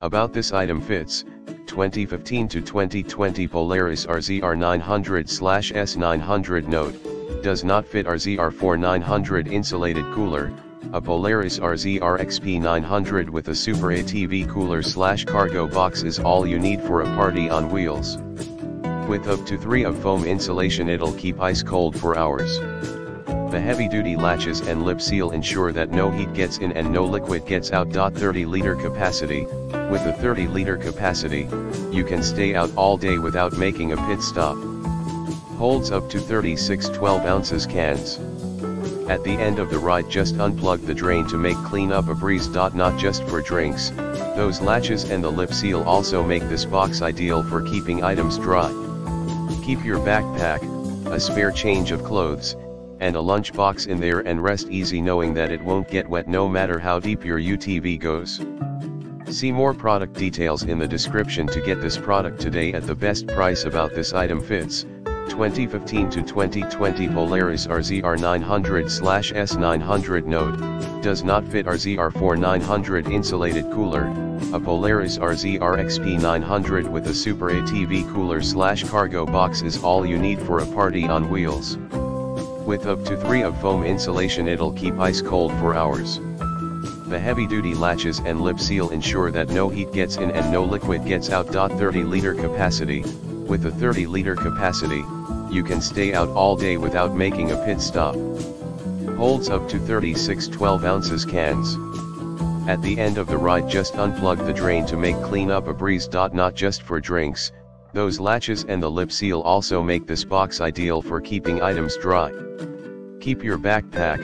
About this item fits, 2015 to 2020 Polaris RZR 900/S900 note, does not fit RZR 900 insulated cooler, a Polaris RZR XP 900 with a Super ATV cooler slash cargo box is all you need for a party on wheels. With up to 3 of foam insulation it'll keep ice cold for hours. The heavy-duty latches and lip seal ensure that no heat gets in and no liquid gets out. 30 liter capacity, with a 30 liter capacity, you can stay out all day without making a pit stop. Holds up to 36 12 ounces cans. At the end of the ride just unplug the drain to make clean up a breeze. Not just for drinks, those latches and the lip seal also make this box ideal for keeping items dry. Keep your backpack, a spare change of clothes, and a lunch box in there and rest easy knowing that it won't get wet no matter how deep your UTV goes. See more product details in the description to get this product today at the best price about this item fits, 2015 to 2020 Polaris RZR 900/S900 Note, does not fit RZR 4900 insulated cooler, a Polaris RZR XP 900 with a Super ATV cooler slash cargo box is all you need for a party on wheels. With up to 3 of foam insulation it'll keep ice cold for hours. The heavy-duty latches and lip seal ensure that no heat gets in and no liquid gets out. 30 liter capacity, with a 30 liter capacity, you can stay out all day without making a pit stop. Holds up to 36 12 ounces cans. At the end of the ride just unplug the drain to make clean up a breeze. Not just for drinks, those latches and the lip seal also make this box ideal for keeping items dry. Keep your backpack,